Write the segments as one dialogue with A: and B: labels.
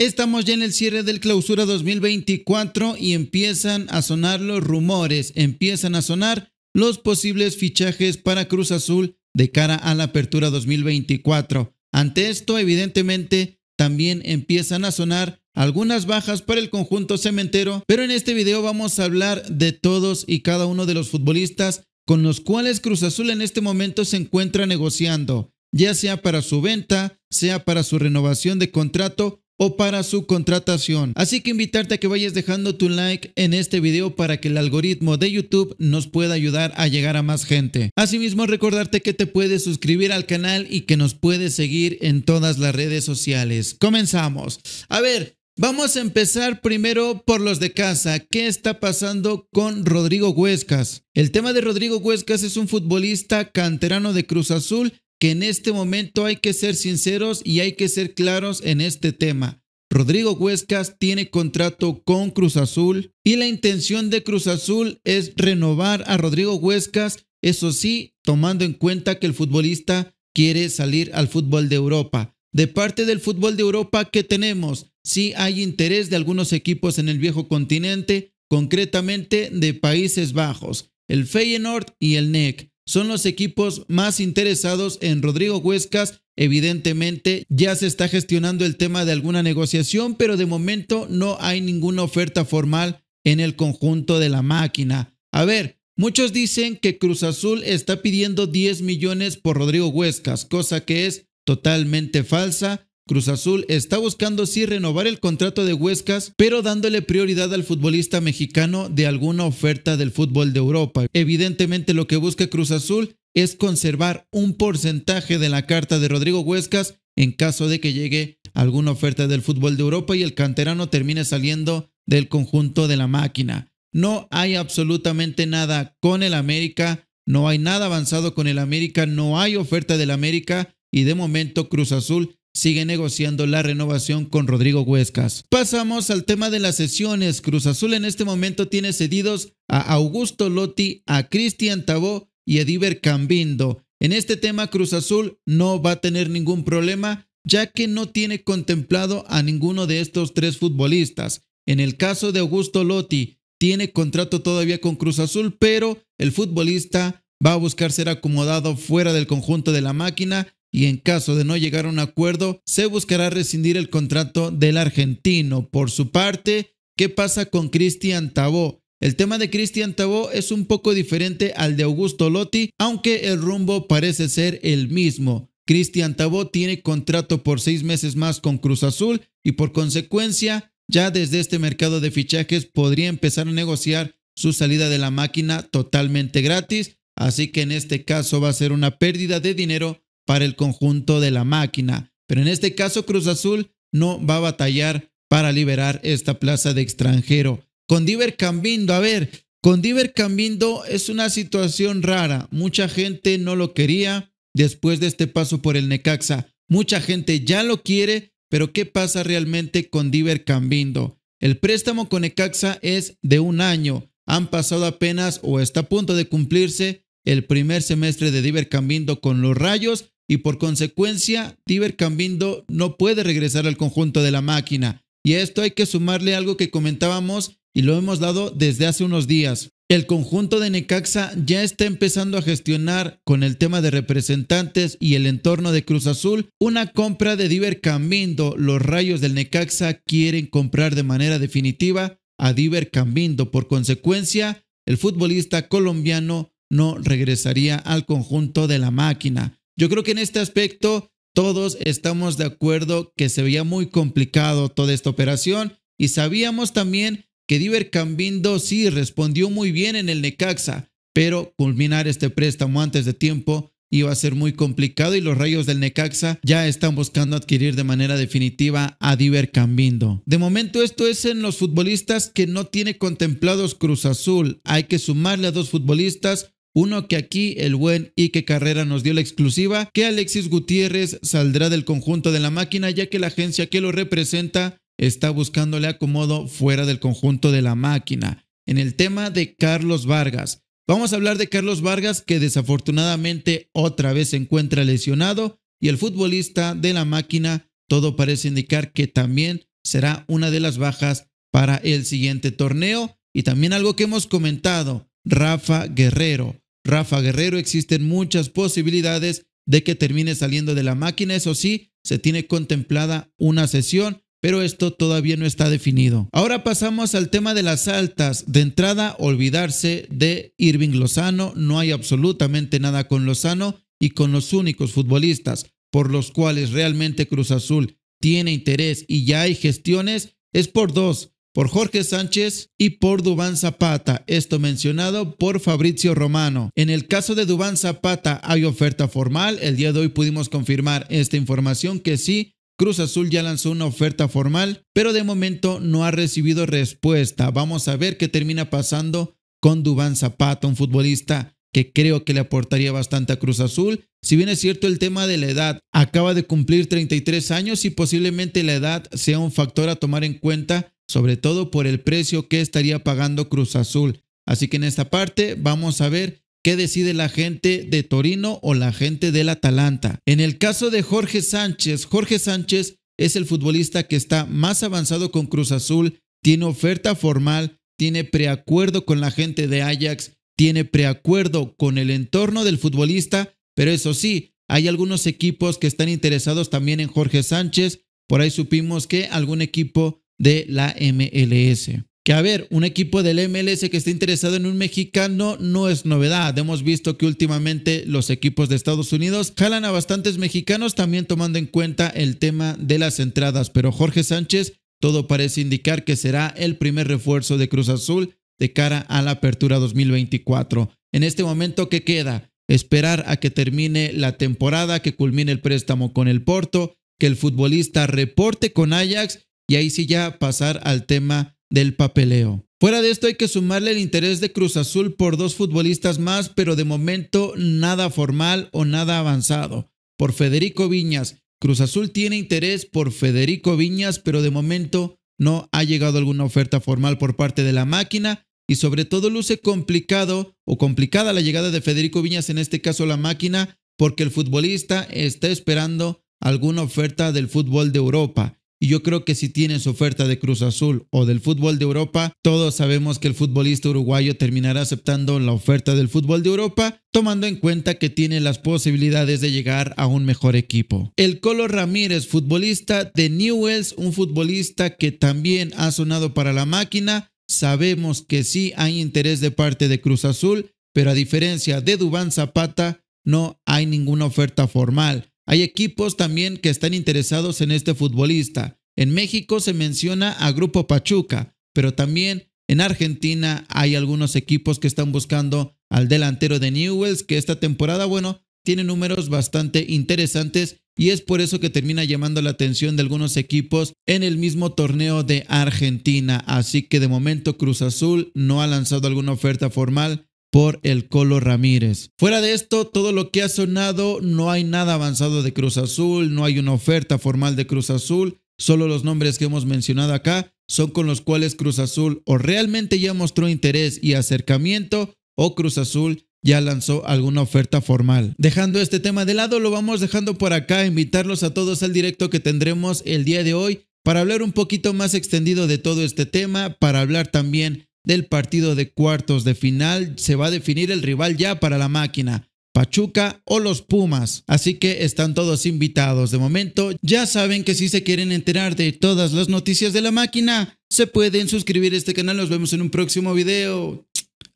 A: Estamos ya en el cierre del clausura 2024 y empiezan a sonar los rumores, empiezan a sonar los posibles fichajes para Cruz Azul de cara a la apertura 2024. Ante esto, evidentemente, también empiezan a sonar algunas bajas para el conjunto cementero, pero en este video vamos a hablar de todos y cada uno de los futbolistas con los cuales Cruz Azul en este momento se encuentra negociando, ya sea para su venta, sea para su renovación de contrato o para su contratación. Así que invitarte a que vayas dejando tu like en este video para que el algoritmo de YouTube nos pueda ayudar a llegar a más gente. Asimismo, recordarte que te puedes suscribir al canal y que nos puedes seguir en todas las redes sociales. Comenzamos. A ver, Vamos a empezar primero por los de casa. ¿Qué está pasando con Rodrigo Huescas? El tema de Rodrigo Huescas es un futbolista canterano de Cruz Azul que en este momento hay que ser sinceros y hay que ser claros en este tema. Rodrigo Huescas tiene contrato con Cruz Azul y la intención de Cruz Azul es renovar a Rodrigo Huescas, eso sí, tomando en cuenta que el futbolista quiere salir al fútbol de Europa. De parte del fútbol de Europa, ¿qué tenemos? Sí hay interés de algunos equipos en el viejo continente, concretamente de Países Bajos, el Feyenoord y el NEC son los equipos más interesados en Rodrigo Huescas. Evidentemente ya se está gestionando el tema de alguna negociación, pero de momento no hay ninguna oferta formal en el conjunto de la máquina. A ver, muchos dicen que Cruz Azul está pidiendo 10 millones por Rodrigo Huescas, cosa que es totalmente falsa. Cruz Azul está buscando sí renovar el contrato de Huescas, pero dándole prioridad al futbolista mexicano de alguna oferta del fútbol de Europa. Evidentemente lo que busca Cruz Azul es conservar un porcentaje de la carta de Rodrigo Huescas en caso de que llegue alguna oferta del fútbol de Europa y el canterano termine saliendo del conjunto de la máquina. No hay absolutamente nada con el América, no hay nada avanzado con el América, no hay oferta del América y de momento Cruz Azul sigue negociando la renovación con Rodrigo Huescas. Pasamos al tema de las sesiones. Cruz Azul en este momento tiene cedidos a Augusto Lotti, a Cristian Tabó y a Diver Cambindo. En este tema Cruz Azul no va a tener ningún problema ya que no tiene contemplado a ninguno de estos tres futbolistas. En el caso de Augusto Lotti, tiene contrato todavía con Cruz Azul, pero el futbolista va a buscar ser acomodado fuera del conjunto de la máquina y en caso de no llegar a un acuerdo, se buscará rescindir el contrato del argentino. Por su parte, ¿qué pasa con Cristian Tabó? El tema de Cristian Tabó es un poco diferente al de Augusto Lotti, aunque el rumbo parece ser el mismo. Cristian Tabó tiene contrato por seis meses más con Cruz Azul y por consecuencia, ya desde este mercado de fichajes podría empezar a negociar su salida de la máquina totalmente gratis, así que en este caso va a ser una pérdida de dinero para el conjunto de la máquina. Pero en este caso Cruz Azul no va a batallar para liberar esta plaza de extranjero. Con Diver Cambindo, a ver, con Diver Cambindo es una situación rara. Mucha gente no lo quería después de este paso por el Necaxa. Mucha gente ya lo quiere, pero ¿qué pasa realmente con Diver Cambindo? El préstamo con Necaxa es de un año. Han pasado apenas o está a punto de cumplirse el primer semestre de Diver Cambindo con los Rayos y por consecuencia Tiber Cambindo no puede regresar al conjunto de la máquina. Y a esto hay que sumarle algo que comentábamos y lo hemos dado desde hace unos días. El conjunto de Necaxa ya está empezando a gestionar con el tema de representantes y el entorno de Cruz Azul una compra de Diver Cambindo. Los rayos del Necaxa quieren comprar de manera definitiva a Diver Cambindo. Por consecuencia, el futbolista colombiano no regresaría al conjunto de la máquina. Yo creo que en este aspecto todos estamos de acuerdo que se veía muy complicado toda esta operación y sabíamos también que Diver Cambindo sí respondió muy bien en el Necaxa, pero culminar este préstamo antes de tiempo iba a ser muy complicado y los rayos del Necaxa ya están buscando adquirir de manera definitiva a Diver Cambindo. De momento esto es en los futbolistas que no tiene contemplados Cruz Azul. Hay que sumarle a dos futbolistas uno que aquí el buen Ike Carrera nos dio la exclusiva, que Alexis Gutiérrez saldrá del conjunto de la máquina ya que la agencia que lo representa está buscándole acomodo fuera del conjunto de la máquina. En el tema de Carlos Vargas, vamos a hablar de Carlos Vargas que desafortunadamente otra vez se encuentra lesionado y el futbolista de la máquina todo parece indicar que también será una de las bajas para el siguiente torneo. Y también algo que hemos comentado, Rafa Guerrero. Rafa Guerrero existen muchas posibilidades de que termine saliendo de la máquina. Eso sí, se tiene contemplada una sesión, pero esto todavía no está definido. Ahora pasamos al tema de las altas. De entrada, olvidarse de Irving Lozano. No hay absolutamente nada con Lozano y con los únicos futbolistas por los cuales realmente Cruz Azul tiene interés y ya hay gestiones es por dos, por Jorge Sánchez y por Dubán Zapata, esto mencionado por Fabrizio Romano. En el caso de Dubán Zapata hay oferta formal, el día de hoy pudimos confirmar esta información que sí, Cruz Azul ya lanzó una oferta formal, pero de momento no ha recibido respuesta. Vamos a ver qué termina pasando con Dubán Zapata, un futbolista que creo que le aportaría bastante a Cruz Azul. Si bien es cierto el tema de la edad, acaba de cumplir 33 años y posiblemente la edad sea un factor a tomar en cuenta, sobre todo por el precio que estaría pagando Cruz Azul. Así que en esta parte vamos a ver qué decide la gente de Torino o la gente del Atalanta. En el caso de Jorge Sánchez, Jorge Sánchez es el futbolista que está más avanzado con Cruz Azul, tiene oferta formal, tiene preacuerdo con la gente de Ajax, tiene preacuerdo con el entorno del futbolista, pero eso sí, hay algunos equipos que están interesados también en Jorge Sánchez. Por ahí supimos que algún equipo de la MLS. Que a ver, un equipo del MLS que esté interesado en un mexicano no es novedad. Hemos visto que últimamente los equipos de Estados Unidos jalan a bastantes mexicanos también tomando en cuenta el tema de las entradas. Pero Jorge Sánchez, todo parece indicar que será el primer refuerzo de Cruz Azul de cara a la apertura 2024. En este momento, ¿qué queda? Esperar a que termine la temporada, que culmine el préstamo con el Porto, que el futbolista reporte con Ajax y ahí sí ya pasar al tema del papeleo. Fuera de esto hay que sumarle el interés de Cruz Azul por dos futbolistas más, pero de momento nada formal o nada avanzado. Por Federico Viñas. Cruz Azul tiene interés por Federico Viñas, pero de momento no ha llegado alguna oferta formal por parte de la máquina y sobre todo luce complicado o complicada la llegada de Federico Viñas, en este caso la máquina, porque el futbolista está esperando alguna oferta del fútbol de Europa. Y yo creo que si tienes oferta de Cruz Azul o del fútbol de Europa, todos sabemos que el futbolista uruguayo terminará aceptando la oferta del fútbol de Europa, tomando en cuenta que tiene las posibilidades de llegar a un mejor equipo. El Colo Ramírez, futbolista de Newells, un futbolista que también ha sonado para la máquina. Sabemos que sí hay interés de parte de Cruz Azul, pero a diferencia de Dubán Zapata, no hay ninguna oferta formal. Hay equipos también que están interesados en este futbolista. En México se menciona a Grupo Pachuca, pero también en Argentina hay algunos equipos que están buscando al delantero de Newells, que esta temporada, bueno, tiene números bastante interesantes y es por eso que termina llamando la atención de algunos equipos en el mismo torneo de Argentina. Así que de momento Cruz Azul no ha lanzado alguna oferta formal por el Colo Ramírez. Fuera de esto, todo lo que ha sonado, no hay nada avanzado de Cruz Azul, no hay una oferta formal de Cruz Azul, solo los nombres que hemos mencionado acá son con los cuales Cruz Azul o realmente ya mostró interés y acercamiento o Cruz Azul ya lanzó alguna oferta formal. Dejando este tema de lado, lo vamos dejando por acá, invitarlos a todos al directo que tendremos el día de hoy para hablar un poquito más extendido de todo este tema, para hablar también del partido de cuartos de final se va a definir el rival ya para la máquina. Pachuca o los Pumas. Así que están todos invitados. De momento, ya saben que si se quieren enterar de todas las noticias de la máquina, se pueden suscribir a este canal. Nos vemos en un próximo video.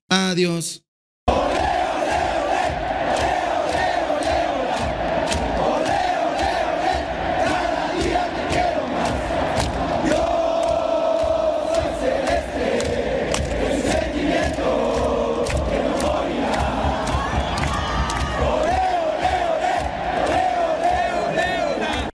A: Adiós.